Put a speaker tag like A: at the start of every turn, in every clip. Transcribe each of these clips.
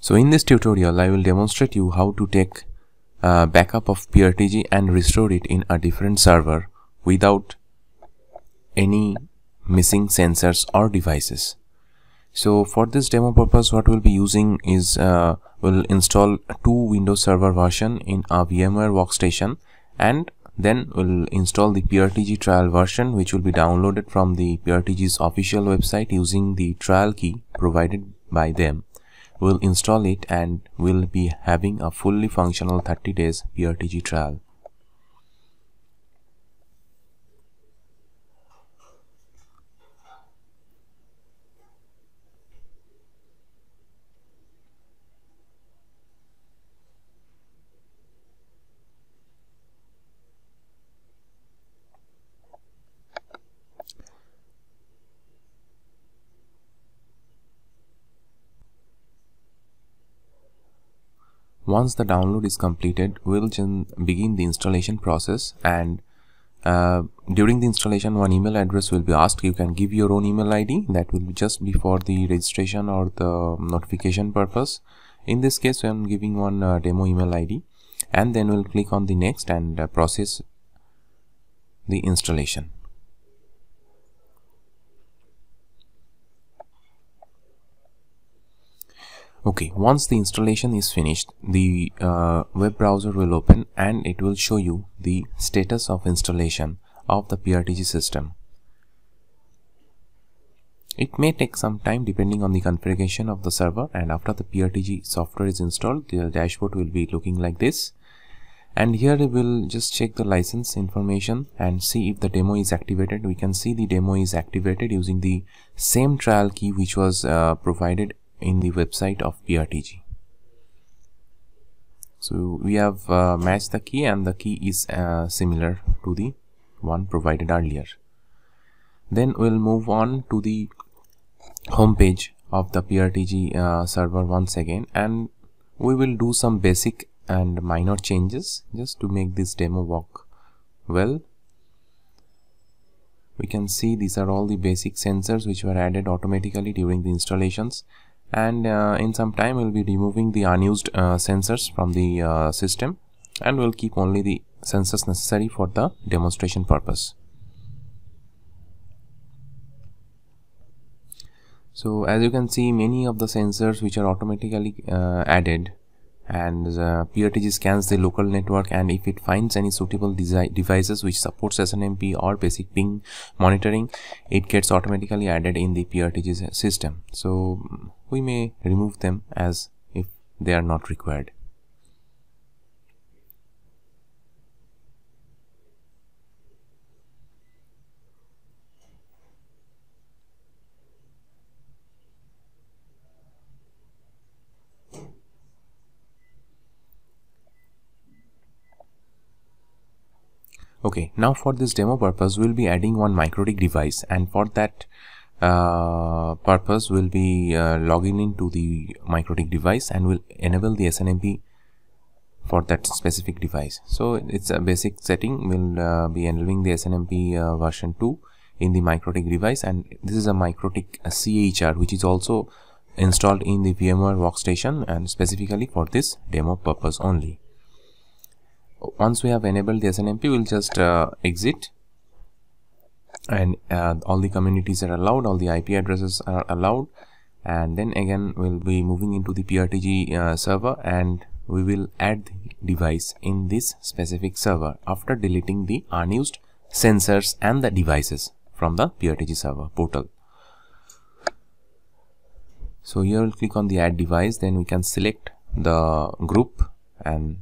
A: So in this tutorial, I will demonstrate you how to take a backup of PRTG and restore it in a different server without any missing sensors or devices. So for this demo purpose, what we'll be using is uh, we'll install two Windows Server version in a VMware workstation and then we'll install the PRTG trial version which will be downloaded from the PRTG's official website using the trial key provided by them. We'll install it and we'll be having a fully functional 30 days PRTG trial. Once the download is completed, we'll begin the installation process and uh, during the installation one email address will be asked. You can give your own email id that will just be before the registration or the notification purpose. In this case i'm giving one uh, demo email id and then we'll click on the next and uh, process the installation okay once the installation is finished the uh, web browser will open and it will show you the status of installation of the PRTG system. It may take some time depending on the configuration of the server and after the PRTG software is installed the dashboard will be looking like this. And here we will just check the license information and see if the demo is activated. We can see the demo is activated using the same trial key which was uh, provided in the website of PRTG. So we have uh, matched the key and the key is uh, similar to the one provided earlier. Then we'll move on to the home page of the PRTG uh, server once again and we will do some basic and minor changes just to make this demo work well we can see these are all the basic sensors which were added automatically during the installations and uh, in some time we'll be removing the unused uh, sensors from the uh, system. And we'll keep only the sensors necessary for the demonstration purpose. So as you can see many of the sensors which are automatically uh, added and uh, PRTG scans the local network. And if it finds any suitable devices which supports SNMP or basic ping monitoring it gets automatically added in the PRTG system. So we may remove them as if they are not required. Okay now for this demo purpose we'll be adding one MikroTik device and for that uh, purpose we'll be uh, logging into the MikroTik device and we'll enable the SNMP for that specific device. So it's a basic setting. We'll uh, be enabling the SNMP uh, version 2 in the MikroTik device. And this is a MikroTik CHR which is also installed in the VMware workstation and specifically for this demo purpose only. Once we have enabled the SNMP we'll just uh, exit and uh, all the communities are allowed all the IP addresses are allowed. And then again we'll be moving into the PRTG uh, server and we will add the device in this specific server after deleting the unused sensors and the devices from the PRTG server portal. So here we'll click on the add device then we can select the group and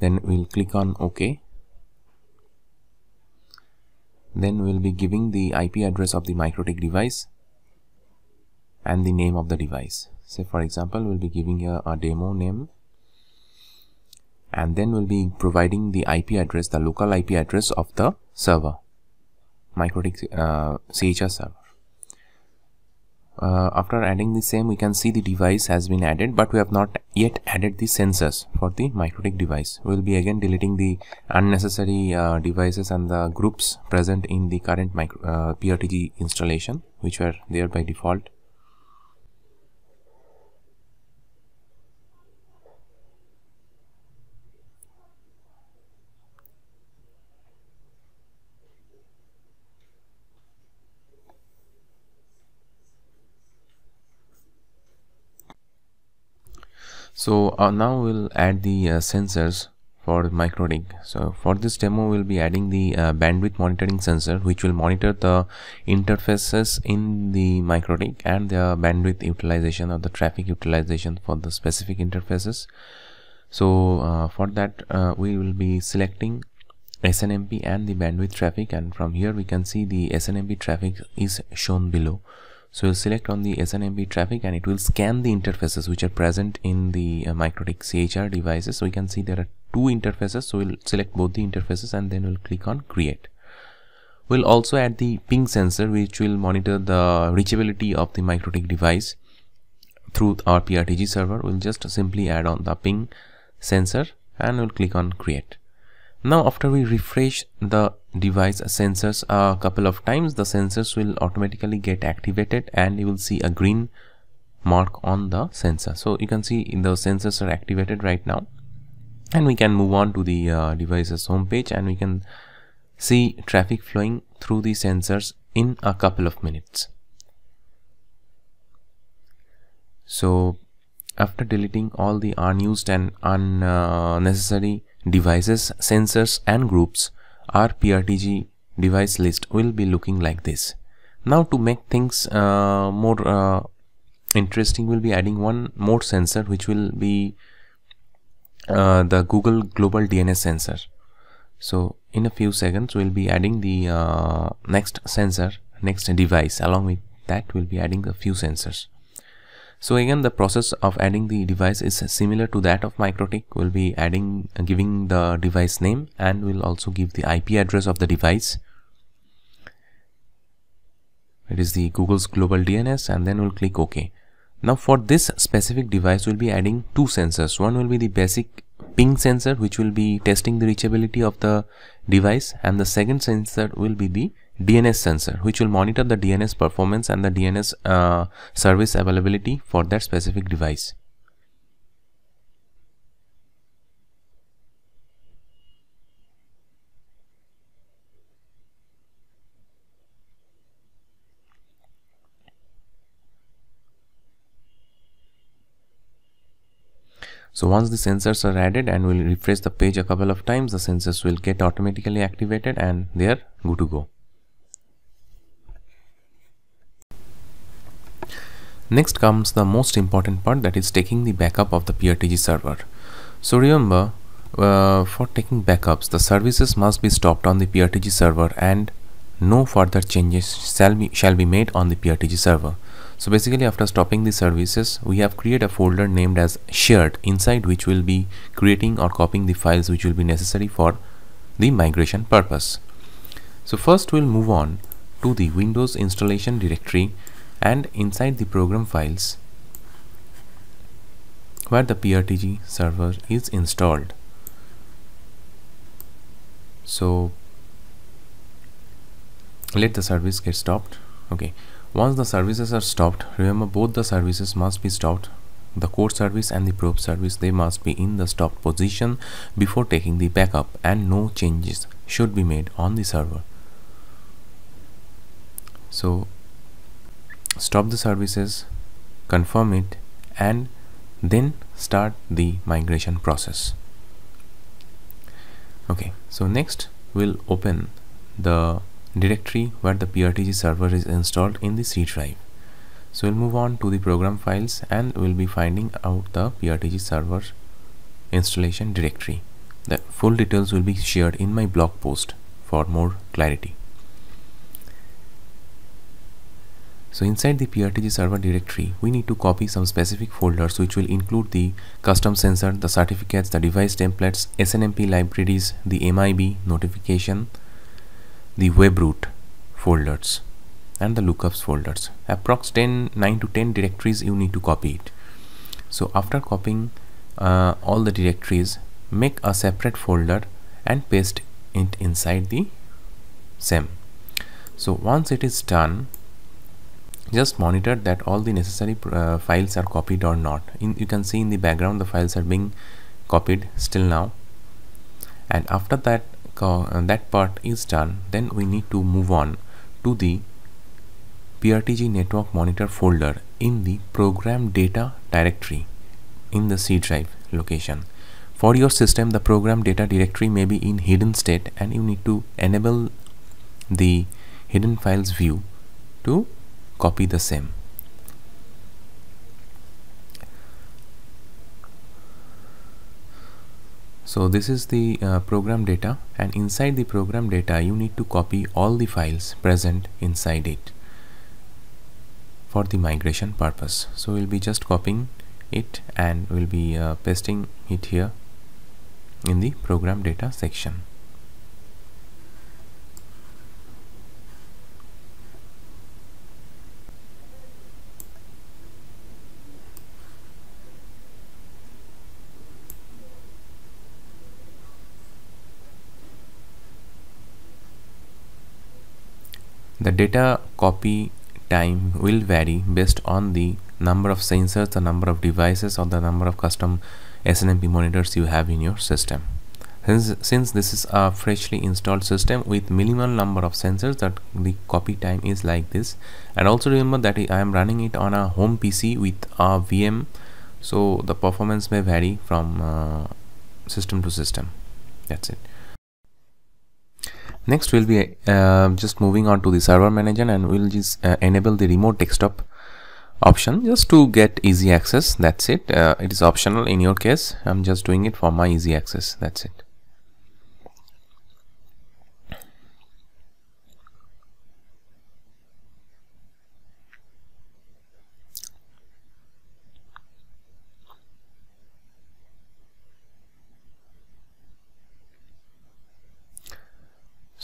A: then we'll click on OK then we'll be giving the IP address of the MikroTik device and the name of the device. Say for example we'll be giving a, a demo name. And then we'll be providing the IP address the local IP address of the server MikroTik uh, CHR server uh, after adding the same we can see the device has been added but we have not yet added the sensors for the MikroTik device. We will be again deleting the unnecessary uh, devices and the groups present in the current micro, uh, PRTG installation which were there by default so uh, now we'll add the uh, sensors for MikroTik. So for this demo, we'll be adding the uh, bandwidth monitoring sensor, which will monitor the interfaces in the MikroTik and the bandwidth utilization or the traffic utilization for the specific interfaces. So uh, for that, uh, we will be selecting SNMP and the bandwidth traffic and from here we can see the SNMP traffic is shown below so we'll select on the SNMP traffic and it will scan the interfaces which are present in the uh, MikroTik CHR devices. So we can see there are two interfaces. So we'll select both the interfaces and then we'll click on create. We'll also add the ping sensor which will monitor the reachability of the MikroTik device through our PRTG server. We'll just simply add on the ping sensor and we'll click on create. Now after we refresh the device sensors a couple of times, the sensors will automatically get activated and you will see a green mark on the sensor. So you can see the sensors are activated right now and we can move on to the uh, device's homepage and we can see traffic flowing through the sensors in a couple of minutes. So after deleting all the unused and unnecessary devices, sensors and groups, our PRTG device list will be looking like this. Now to make things uh, more uh, interesting, we'll be adding one more sensor which will be uh, the Google Global DNS sensor. So in a few seconds, we'll be adding the uh, next sensor, next device. Along with that, we'll be adding a few sensors. So again, the process of adding the device is similar to that of MikroTik. We'll be adding, giving the device name and we'll also give the IP address of the device. It is the Google's global DNS and then we'll click OK. Now for this specific device, we'll be adding two sensors. One will be the basic ping sensor, which will be testing the reachability of the device and the second sensor will be the DNS sensor which will monitor the DNS performance and the DNS uh, service availability for that specific device. So once the sensors are added and we'll refresh the page a couple of times, the sensors will get automatically activated and they're good to go. Next comes the most important part that is taking the backup of the PRTG server. So remember uh, for taking backups the services must be stopped on the PRTG server and no further changes shall be, shall be made on the PRTG server. So basically after stopping the services we have created a folder named as shared inside which will be creating or copying the files which will be necessary for the migration purpose. So first we'll move on to the Windows installation directory and inside the program files where the PRTG server is installed. So let the service get stopped. Okay. Once the services are stopped, remember both the services must be stopped. The core service and the probe service, they must be in the stopped position before taking the backup and no changes should be made on the server. So stop the services confirm it and then start the migration process. Okay so next we'll open the directory where the PRTG server is installed in the C drive. So we'll move on to the program files and we'll be finding out the PRTG server installation directory. The full details will be shared in my blog post for more clarity So inside the PRTG server directory, we need to copy some specific folders which will include the custom sensor, the certificates, the device templates, SNMP libraries, the MIB notification, the webroot folders and the lookups folders. Approx 10, 9 to 10 directories you need to copy it. So after copying uh, all the directories, make a separate folder and paste it inside the SEM. So once it is done, just monitor that all the necessary uh, files are copied or not in you can see in the background the files are being copied still now and after that uh, that part is done then we need to move on to the PRTG network monitor folder in the program data directory in the C drive location. For your system, the program data directory may be in hidden state and you need to enable the hidden files view to copy the same. So this is the uh, program data and inside the program data you need to copy all the files present inside it for the migration purpose. So we'll be just copying it and we'll be uh, pasting it here in the program data section. The data copy time will vary based on the number of sensors, the number of devices or the number of custom SNMP monitors you have in your system. Since, since this is a freshly installed system with minimal number of sensors that the copy time is like this. And also remember that I am running it on a home PC with a VM so the performance may vary from uh, system to system. That's it next we'll be uh, just moving on to the server manager and we'll just uh, enable the remote desktop option just to get easy access. That's it. Uh, it is optional in your case. I'm just doing it for my easy access. That's it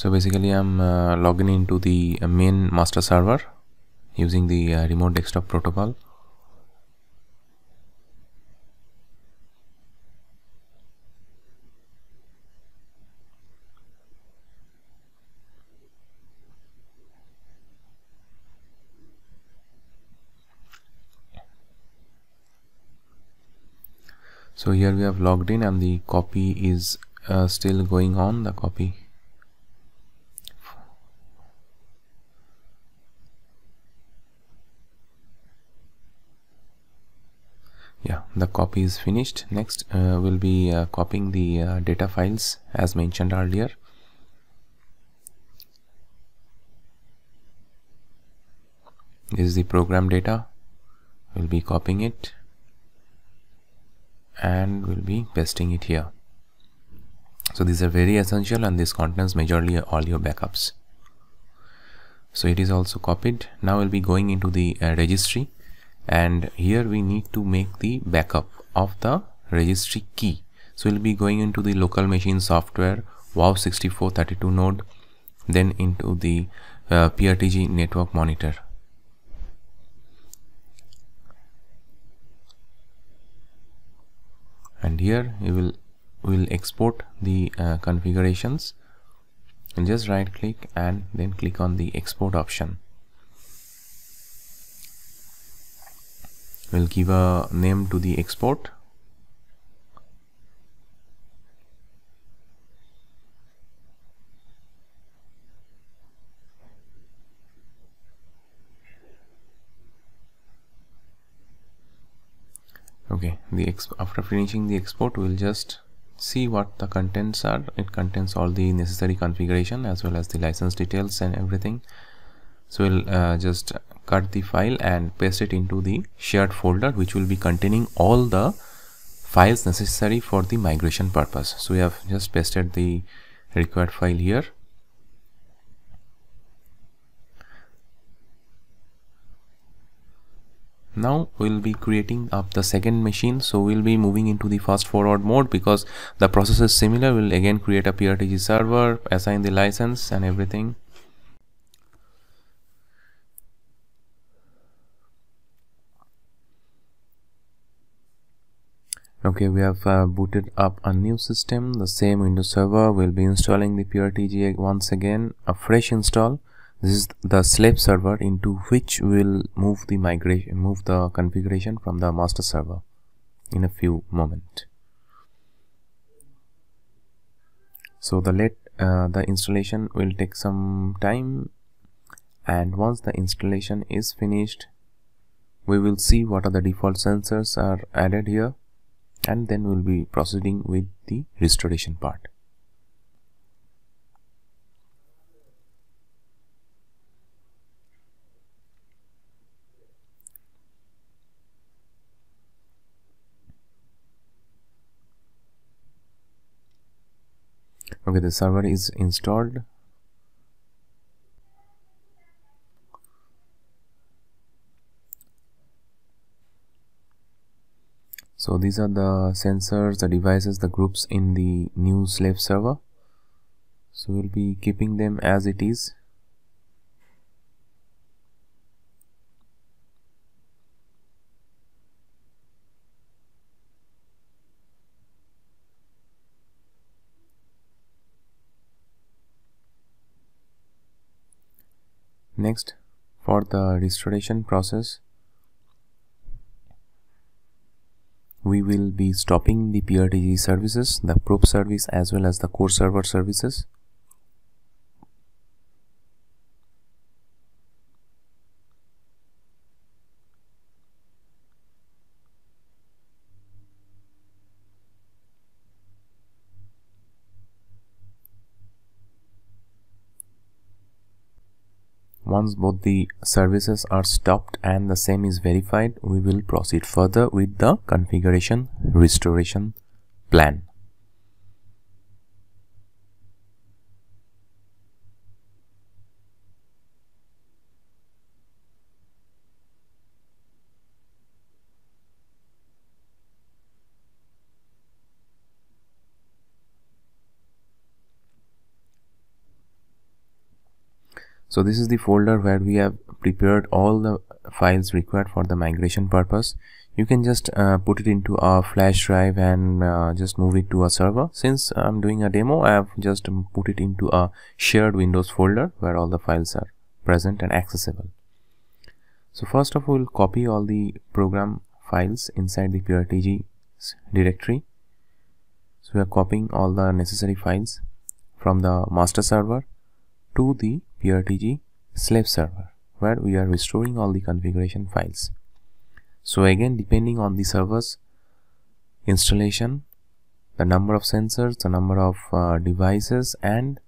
A: so basically I'm uh, logging into the uh, main master server using the uh, remote desktop protocol. So here we have logged in and the copy is uh, still going on. The copy the copy is finished. Next uh, we'll be uh, copying the uh, data files as mentioned earlier. This is the program data. We'll be copying it and we'll be pasting it here. So these are very essential and this contains majorly all your backups. So it is also copied. Now we'll be going into the uh, registry and here we need to make the backup of the registry key. So we'll be going into the local machine software wow 6432 node then into the uh, PRTG network monitor. And here we will will export the uh, configurations. And just right click and then click on the export option we'll give a name to the export. Okay the after finishing the export we'll just see what the contents are. It contains all the necessary configuration as well as the license details and everything. So we'll uh, just cut the file and paste it into the shared folder which will be containing all the files necessary for the migration purpose. So we have just pasted the required file here. Now we'll be creating up the second machine. So we'll be moving into the fast forward mode because the process is similar. We'll again create a PRTG server assign the license and everything okay we have uh, booted up a new system. The same windows server will be installing the PRTG once again a fresh install. This is the slave server into which we'll move the migration move the configuration from the master server in a few moment. So the let uh, the installation will take some time. And once the installation is finished we will see what are the default sensors are added here and then we'll be proceeding with the restoration part. Okay the server is installed so these are the sensors the devices the groups in the new slave server. So we'll be keeping them as it is. Next for the restoration process we will be stopping the PRTG services, the probe service as well as the core server services. Once both the services are stopped and the same is verified, we will proceed further with the configuration restoration plan. So this is the folder where we have prepared all the files required for the migration purpose. You can just uh, put it into a flash drive and uh, just move it to a server. Since i'm doing a demo i have just put it into a shared windows folder where all the files are present and accessible. So first of all we'll copy all the program files inside the prtg directory. So we are copying all the necessary files from the master server to the PRTG slave server where we are restoring all the configuration files. So again depending on the server's installation, the number of sensors, the number of uh, devices and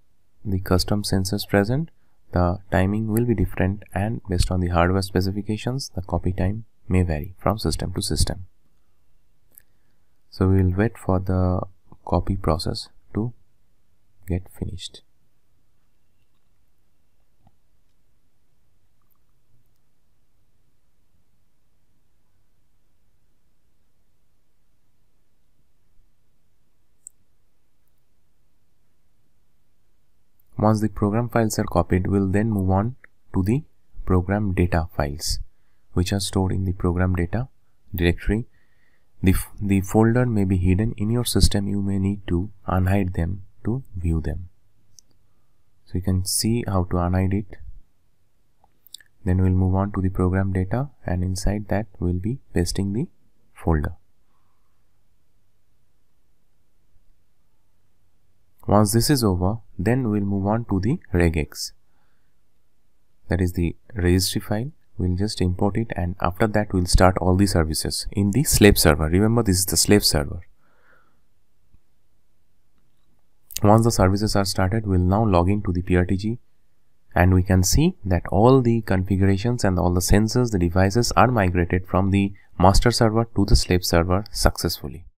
A: the custom sensors present, the timing will be different and based on the hardware specifications, the copy time may vary from system to system. So we will wait for the copy process to get finished. Once the program files are copied, we'll then move on to the program data files, which are stored in the program data directory. The, the folder may be hidden in your system. You may need to unhide them to view them. So you can see how to unhide it. Then we'll move on to the program data and inside that we'll be pasting the folder. Once this is over, then we'll move on to the regex. That is the registry file. We'll just import it and after that we'll start all the services in the slave server. Remember this is the slave server. Once the services are started, we'll now log in to the PRTG and we can see that all the configurations and all the sensors, the devices are migrated from the master server to the slave server successfully.